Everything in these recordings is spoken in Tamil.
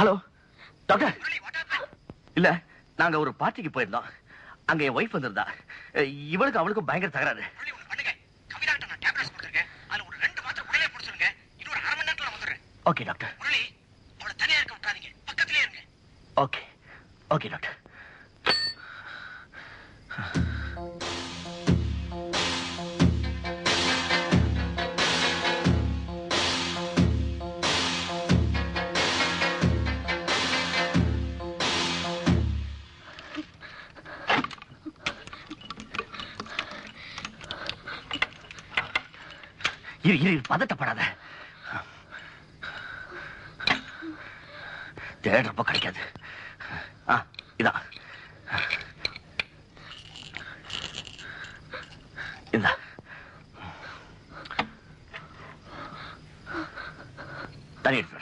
ஹலோ டாக்டர் இல்ல நாங்க ஒரு பார்ட்டிக்கு போயிருந்தோம். அங்க என் ஒய்ஃப் வந்திருந்தா. இவளுக்கு அவளுக்கும் பயங்கர தகராறு. Okay doctor okay okay doctor இரு இரு இரு, பதட்டப்படாத. தேடுறப்ப கிடைக்காது. ஆ இதான் இந்தா. தண்ணி எடுத்து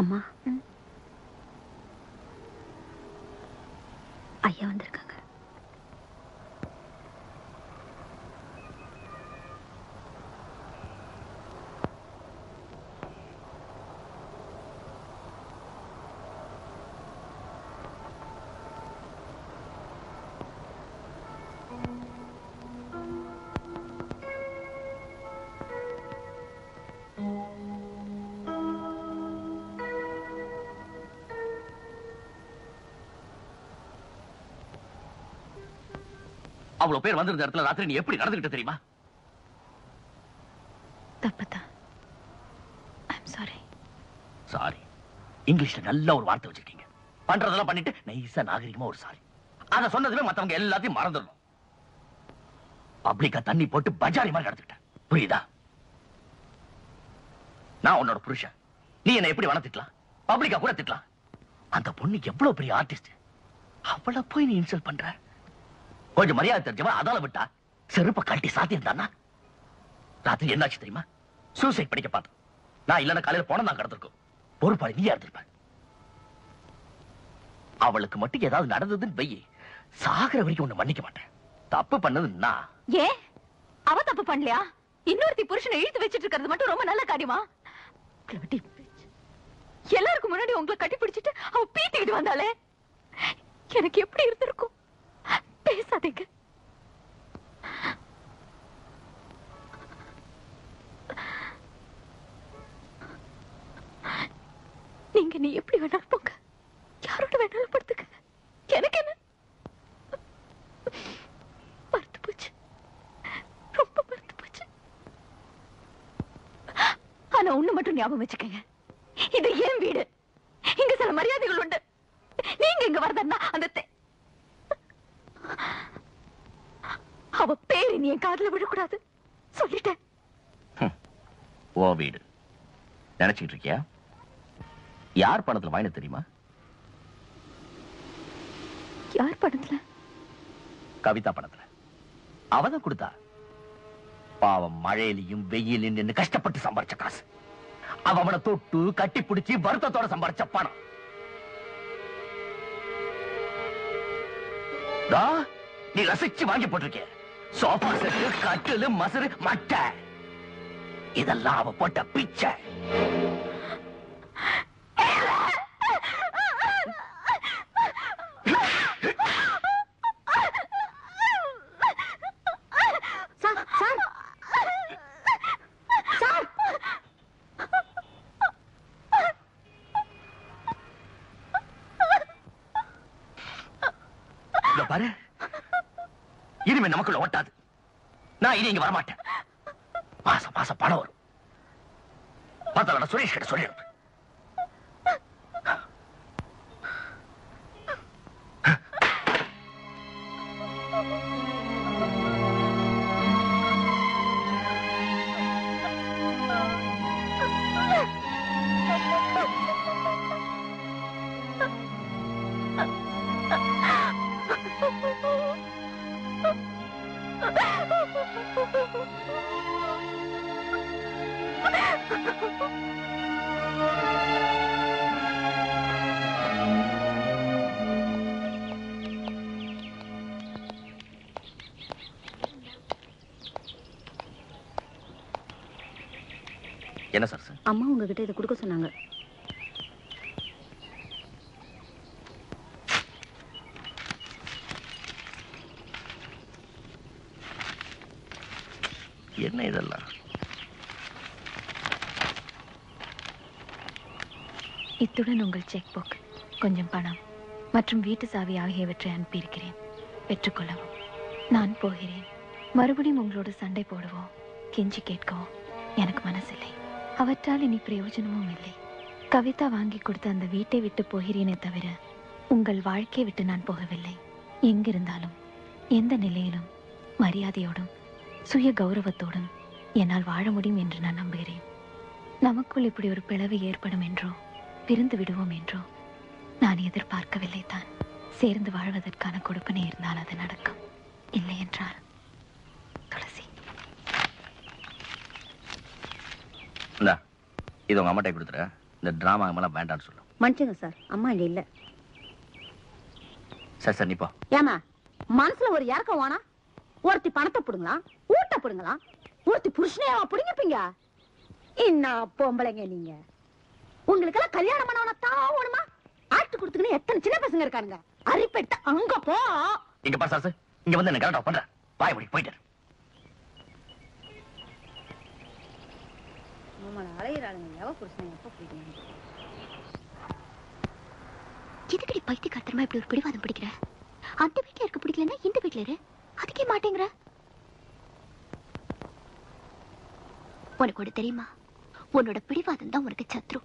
அம்மா. ஐயா வந்திருக்காங்க. அவ்வளவு பேர் வந்திருந்த இடத்துல ராத்திரி நீ எப்படி நடந்துகிட்ட தெரியுமா? தப்புதான் ஐம் சாரி சாரி இங்கிலீஷ்ல நல்ல ஒரு வார்த்தை வச்சிருக்கீங்க. பண்றதெல்லாம் பண்ணிட்டு நைஸா நாகரிகமா ஒரு சாரி. அத சொன்னதுமே மத்தவங்க எல்லாத்தையும் மறந்துடணும். பப்ளிக்கா தண்ணி போட்டு பஜாரி மாதிரி நடந்துக்கிட்டேன் புரியுதா? நான் உன்னோட புருஷன். நீ என்ன எப்படி திட்டலாம் பப்ளிக்கா கூட திட்டலாம். அந்த பொண்ணு எவ்வளவு பெரிய ஆர்டிஸ்ட் அவளை போய் நீ இன்சல்ட் பண்ற? கொஞ்சம் மரியாதை தெரிஞ்சவன் அதால விட்டா செருப்ப கழட்டி சாத்தியிருந்தானா ராத்திரி என்னாச்சு தெரியுமா? சூசைட் படிக்க பார்த்தேன் நான் இல்லைன்னா காலையில போன நான் கடந்திருக்கும். பொறுப்பாளி நீயா இருந்திருப்ப அவளுக்கு மட்டும் ஏதாவது நடந்ததுன்னு வெயி சாகிற வரைக்கும் உன்னை மன்னிக்க மாட்டேன். தப்பு பண்ணது நான். ஏ? அவ தப்பு பண்ணலையா? இன்னொருத்தி புருஷனை இழுத்து வச்சிட்டு இருக்கிறது மட்டும் ரொம்ப நல்ல காரியமா? எல்லாருக்கும் முன்னாடி உங்களை கட்டி பிடிச்சிட்டு அவ பீத்திக்கிட்டு வந்தாளே. எனக்கு எப்படி இருந்திருக்கும்? பேசாதீங்க. நீங்க நீ எப்படி வேணாலும் போங்க. யாரோட வேணாலும் படுத்துக்க. எனக்கு என்ன? மறுத்து போச்சு. ரொம்ப மறுத்து போச்சு. ஆனா ஒண்ணு மட்டும் ஞாபகம் வச்சுக்கங்க. இது ஏன் வீடு. இங்க சில மரியாதைகள் உண்டு. நீங்க இங்க வரதன்னா அந்த அவ பேரு நீ என் காதுல விழக்கூடாது. சொல்லிட்டேன். ஓ வீடு. நினைச்சிட்டு இருக்கியா? யார் பணத்துல வாங்கினது தெரியுமா? யார் படத்துல கவிதா பணத்துல. அவதான் கொடுத்தா. பாவம் மழையிலையும் வெயிலும் நின்னு கஷ்டப்பட்டு சம்பாரிச்ச காசு. அவ அவனை தொட்டு கட்டி பிடிச்சி வருத்தத்தோட சம்பாரிச்ச பணம். நீ ரசிச்சு வாங்கி போட்டிருக்க சோஃபா செட்டு கட்டிலு மசரு மட்டை. இதெல்லாம் அவ போட்ட பிச்சை சார் சார் சார் இத பாரு இனிமே நமக்குள்ள ஒட்டாது. நான் இனி இங்க வரமாட்டேன். மாசம் மாசம் பணம் வரும். பார்த்தா சுரேஷ் கிட்ட சொல்லிடு என்ன சார் சார்? அம்மா உங்ககிட்ட இதை கொடுக்க சொன்னாங்க. என்ன இதெல்லாம்? இத்துடன் உங்கள் செக் புக் கொஞ்சம் பணம் மற்றும் வீட்டு சாவி ஆகியவற்றை அனுப்பியிருக்கிறேன். பெற்றுக்கொள்ளவும். நான் போகிறேன். மறுபடியும் உங்களோட சண்டை போடவோ கெஞ்சி கேட்கவோ எனக்கு மனசில்லை. அவற்றால் இனி பிரயோஜனமும் இல்லை. கவிதா வாங்கி கொடுத்த அந்த வீட்டை விட்டு போகிறேனே தவிர உங்கள் வாழ்க்கையை விட்டு நான் போகவில்லை. எங்கிருந்தாலும் எந்த நிலையிலும் மரியாதையோடும் சுய கௌரவத்தோடும் என்னால் வாழ முடியும் என்று நான் நம்புகிறேன். நமக்குள் இப்படி ஒரு பிளவு ஏற்படும் என்றோ பிரிந்து விடுவோம் என்றோ நான் எதிர்பார்க்கவில்லை தான். சேர்ந்து வாழ்வதற்கான கொடுப்பனை இருந்தால் அது நடக்கும். இல்லை என்றால் துளசி. இந்தா இது உங்க அம்மாட்டை கொடுத்துரு இந்த டிராமா எல்லாம் வேண்டாம்னு சொல்லு. மன்னிச்சுங்க சார் அம்மா இங்க இல்ல. சரி சரி நிப்போ ஏமா மனசுல ஒரு இறக்கம் வேணா. ஒருத்தி பணத்தை புடுங்கலாம் ஊட்ட புடுங்கலாம். ஒருத்தி புருஷனையாவா புடுங்கிப்பீங்க? என்ன பொம்பளைங்க நீங்க. உங்களுக்கெல்லாம் கல்யாணம் பண்ணவன தாவணுமா ஆட்டு கொடுத்துக்கணும் எத்தனை சின்ன பசங்க இருக்கானுங்க. அரிப்பெட்ட அங்க போ. இங்க பாரு சார் இங்க வந்து என்ன கரெக்டா பண்ற. பாய் முடி போயிட்டு இரு. அலையிறாளுங்க எவ புருஷனை எப்ப பிடிக்கணும்? எதுக்கடி பைத்தியக்காரத்தனமா இப்படி ஒரு பிடிவாதம் பிடிக்கிற? அந்த வீட்ல இருக்க பிடிக்கலன்னா இந்த வீட்ல இரு. அதுக்கே மாட்டேங்கிற. உனக்கு ஒண்ணு தெரியுமா? உன்னோட பிடிவாதம் தான் உனக்கு சத்ரு.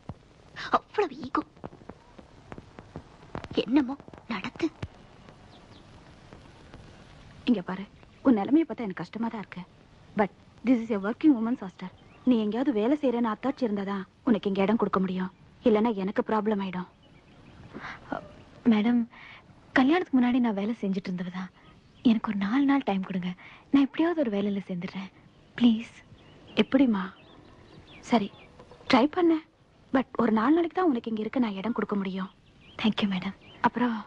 அவ்வளவு ஈகோ. என்னமோ நடத்து. இங்க பாரு உன் நிலைமைய பார்த்தா எனக்கு கஷ்டமா தான் இருக்கு. But this is a working women's hostel நீ எங்கேயாவது வேலை செய்யறேன்னு அத்தாச்சி இருந்தாதான் உனக்கு இங்க இடம் கொடுக்க முடியும். இல்லைன்னா எனக்கு ப்ராப்ளம் ஆயிடும். மேடம் கல்யாணத்துக்கு முன்னாடி நான் வேலை செஞ்சுட்டு இருந்தவதா? எனக்கு ஒரு நாலு நாள் டைம் கொடுங்க. நான் எப்படியாவது ஒரு வேலையில சேர்ந்துடுறேன். ப்ளீஸ் எப்படிம்மா? சரி ட்ரை பண்ண. பட் ஒரு நாலு நாளைக்கு தான் உனக்கு இங்க இருக்க நான் இடம் கொடுக்க முடியும். தேங்க்யூ மேடம் அப்புறம்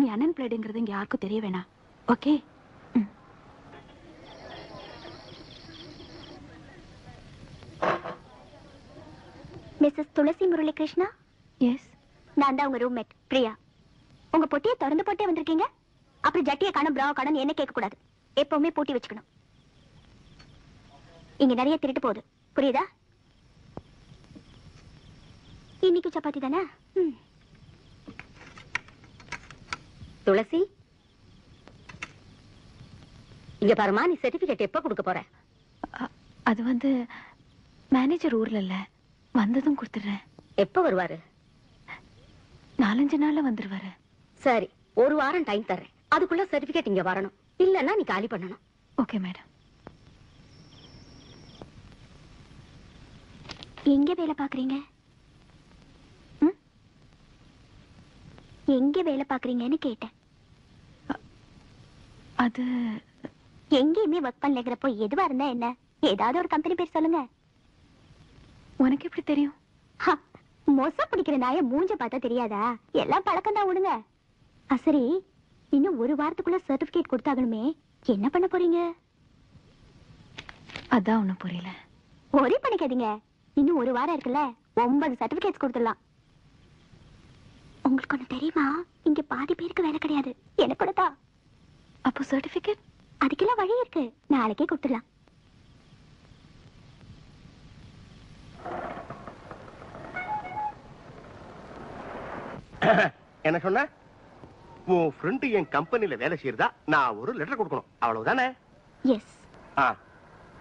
நீ அன்எம்ப்ளாய்டுங்கிறது இங்க யாருக்கும் தெரிய வேணாம். Okay Mrs Tulasi Muralikrishna? Yes நான் தான் உங்க ரூம்மேட் பிரியா. உங்க பொட்டியை திறந்து போட்டே வந்திருக்கீங்க? அப்புறம் ஜட்டியை காணும் பிராவ காணும் என்ன கேட்க கூடாது எப்பவுமே பூட்டி வச்சுக்கணும். இங்க நிறைய திருட்டு போகுது. புரியுதா? இன்னைக்கு சப்பாத்தி தானே. துளசி? இங்க பாருமா நீ சர்டிபிகேட் எப்ப கொடுக்க போற? அது வந்து மேனேஜர் ஊர்ல இல்ல வந்ததும் கொடுத்துடுறேன். எப்ப வருவாரு? நாலஞ்சு நாள்ல வந்துருவாரு. சரி ஒரு வாரம் டைம் தர்றேன். அதுக்குள்ள சர்டிபிகேட் இங்க வரணும். இல்லன்னா நீ காலி பண்ணணும். ஓகே மேடம் எங்க வேலை பாக்குறீங்க ம்? எங்க வேலை பாக்குறீங்கன்னு கேட்டேன். அது எங்கேயுமே ஒர்க் பண்ணலங்கிறப்போ எதுவா இருந்தா என்ன? ஏதாவது ஒரு கம்பெனி பேர் சொல்லுங்க. உனக்கு எப்படி தெரியும்? ஹ, மொச பிடிக்கிற நாய மூஞ்ச பார்த்தா தெரியாதா? எல்லாம் பழக்கம் தான் விடுங்க. சரி இன்னும் ஒரு வாரத்துக்குள்ள சர்டிபிகேட் கொடுத்தாகணுமே. என்ன பண்ண போறீங்க? அதான் ஒண்ணும் புரியல. ஒரே பண்ணிக்காதீங்க. இன்னும் ஒரு வாரம் இருக்குல்ல ஒன்பது சர்டிபிகேட்ஸ் கொடுத்துடலாம். உங்களுக்கு ஒண்ணு தெரியுமா? இங்க பாதி பேருக்கு வேலை கிடையாது. எனக்கு கூட தான் அப்போ சர்டிபிகேட் அதுக்கெல்லாம் வழி இருக்கு. நாளைக்கே கொடுத்துடலாம். என்ன சொன்ன? உன் ஃப்ரெண்டு என் கம்பெனில வேலை செய்யறதா நான் ஒரு லெட்டர் கொடுக்கணும். அவ்வளவுதானே? எஸ் ஆ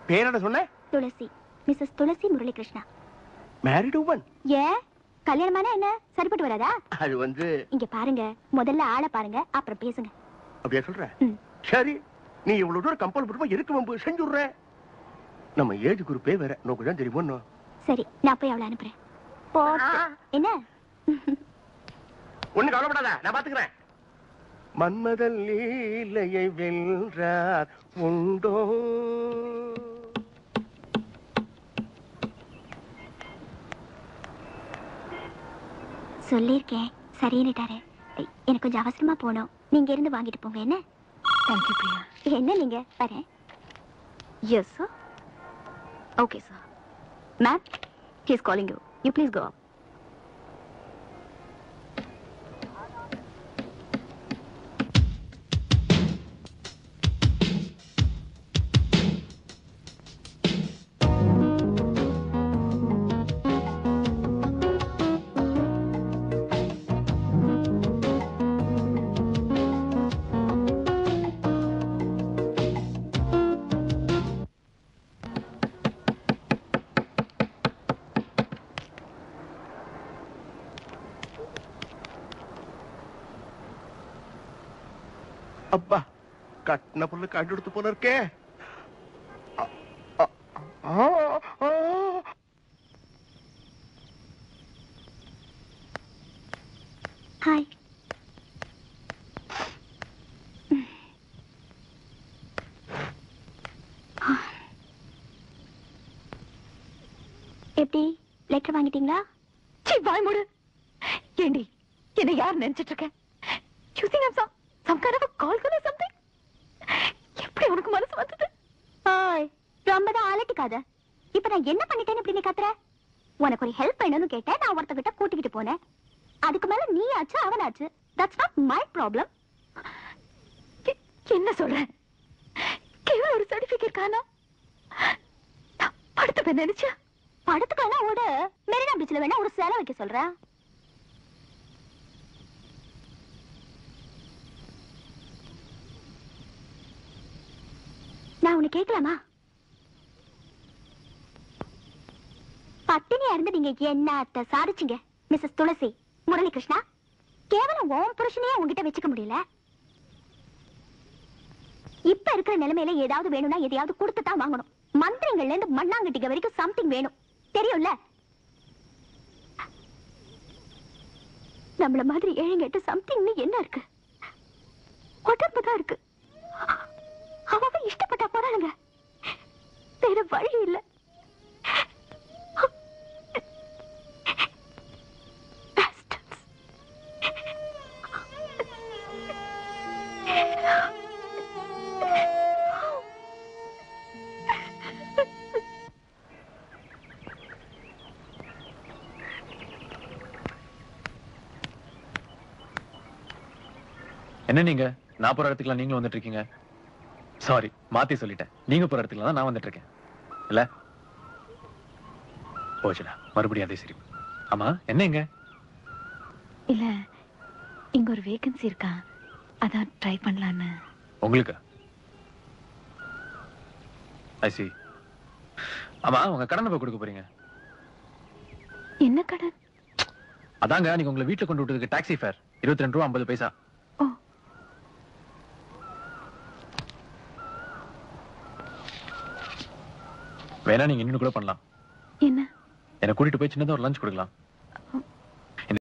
பேர் என்ன சொன்ன? Tulasi. Mrs Tulasi Muralikrishna. Married woman ஏ கல்யாணமான என்ன? சரிப்பட்டு வராதா? அது வந்து இங்க பாருங்க முதல்ல ஆளை பாருங்க அப்புறம் பேசுங்க. அப்படியே சொல்ற. சரி நீ இவ்வளவு தூரம் கம்பல் பண்ணுமா இருக்கு வம்பு? செஞ்சுடுற. நம்ம ஏஜ் குரூப்பே வேற. நோக்கு தான் தெரியுமோ. சரி நான் போய் அவளை அனுப்புறேன். என்ன? ஒண்ணு கவலைப்படாத நான் பாத்துக்கிறேன். மன்மதன் லீலையை வென்றார் உண்டோ? சொல்லியிருக்கேன். சரின்னுட்டாரு. எனக்கு கொஞ்சம் அவசரமா போகணும். நீங்க இருந்து வாங்கிட்டு போங்க என்ன? தேங்க்யூ பிரியா என்ன நீங்க? வரேன். Yes sir okay sir ma'am he is calling you you please go அப்பா கட்டின புள்ள கண்டு எடுத்து போல இருக்கே. ஹாய். எப்படி லெட்டர் வாங்கிட்டீங்களா? சி வாய் மூடு. ஏண்டி என்ன யார் நினைச்சிட்டு இருக்கேன் choosing think some kind of call call or something எப்படி உனக்கு மனசு வந்தது? ஓய் ரொம்ப தான் அலட்டிக்காத இப்ப நான் என்ன பண்ணிட்டேன்னு இப்படி நீ கத்துற? உனக்கு ஒரு ஹெல்ப் வேணும்னு கேட்டேன். நான் ஒருத்தகிட்ட கூட்டிக்கிட்டு போனேன். அதுக்கு மேல நீ ஆச்சு அவனாச்சு தட்ஸ் நாட் மை ப்ராப்ளம் எ- என்ன சொல்ற? கேவலம் ஒரு சர்டிபிகேட் காணா படுத்து நினைச்சா படத்துக்கான ஓட. மெரினா பீச்ல வேணா ஒரு சேலை வைக்க சொல்றேன். நான் உனக்கு கேட்கலாமா? பட்டினியா இருந்து நீங்க என்னத்த சாதிச்சீங்க? மிஸ்ஸஸ் துளசி முரளி கிருஷ்ணா கேவலம் ஓம் புருஷனையே உங்ககிட்ட வச்சுக்க முடியல? இப்ப இருக்கிற நிலைமையில ஏதாவது வேணும்னா எதையாவது கொடுத்து தான் வாங்கணும். மந்திரங்கள்ல இருந்து மண்ணாங்கட்டிக்க வரைக்கும் சம்திங் வேணும். தெரியும்ல? நம்மள மாதிரி ஏழுங்கட்டு சம்திங்னு என்ன இருக்கு? உடம்புதான் இருக்கு. அவங்க இஷ்டப்பட்ட இஷ்டப்பட்டா போறாளுங்க. வேற வழி இல்ல. என்ன நீங்க? நான் இடத்துக்குலாம் நீங்களும் வந்துட்டு இருக்கீங்க. சாரி மாத்தி சொல்லிட்டேன். நீங்க போற இடத்துக்குலாம் தான் நான் வந்துட்டு இருக்கேன். இல்ல? போச்சுடா மறுபடியும் அதே சரி ஆமா என்ன இங்க? இல்ல இங்க ஒரு வேகன்சி இருக்கா? அதான் ட்ரை பண்ணலான்னு. உங்களுக்கு? ஐ see. ஆமா உங்க கடனை போய் கொடுக்க போறீங்க? என்ன கடன்? அதாங்க நீங்க உங்களை வீட்டுல கொண்டு விட்டதுக்கு டாக்ஸி ஃபேர் இருபத்தி ரெண்டு ரூபா ஐம்பது பைசா ஓ வேணா நீங்க இன்னும் கூட பண்ணலாம். என்ன? என்னை கூட்டிட்டு போய் சின்னதா ஒரு லஞ்ச் கொடுக்கலாம்.